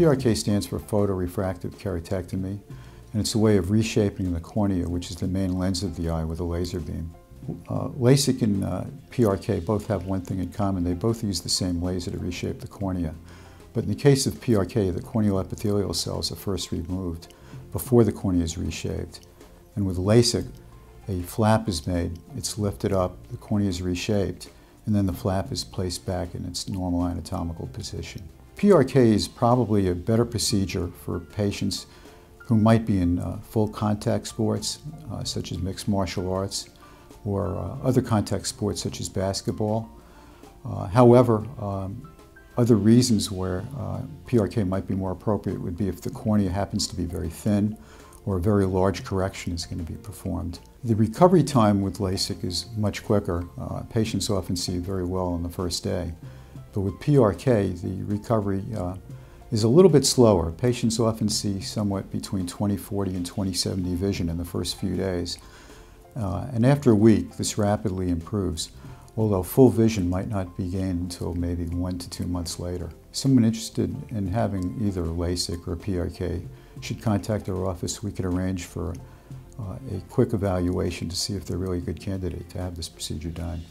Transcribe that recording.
PRK stands for photorefractive keratectomy, and it's a way of reshaping the cornea, which is the main lens of the eye, with a laser beam. Uh, LASIK and uh, PRK both have one thing in common. They both use the same laser to reshape the cornea. But in the case of PRK, the corneal epithelial cells are first removed before the cornea is reshaped. And with LASIK, a flap is made, it's lifted up, the cornea is reshaped, and then the flap is placed back in its normal anatomical position. PRK is probably a better procedure for patients who might be in uh, full contact sports, uh, such as mixed martial arts, or uh, other contact sports such as basketball. Uh, however, um, other reasons where uh, PRK might be more appropriate would be if the cornea happens to be very thin or a very large correction is going to be performed. The recovery time with LASIK is much quicker. Uh, patients often see very well on the first day. But with PRK, the recovery uh, is a little bit slower. Patients often see somewhat between 2040 and 2070 vision in the first few days. Uh, and after a week, this rapidly improves, although full vision might not be gained until maybe one to two months later. Someone interested in having either LASIK or PRK should contact our office. We can arrange for uh, a quick evaluation to see if they're really a good candidate to have this procedure done.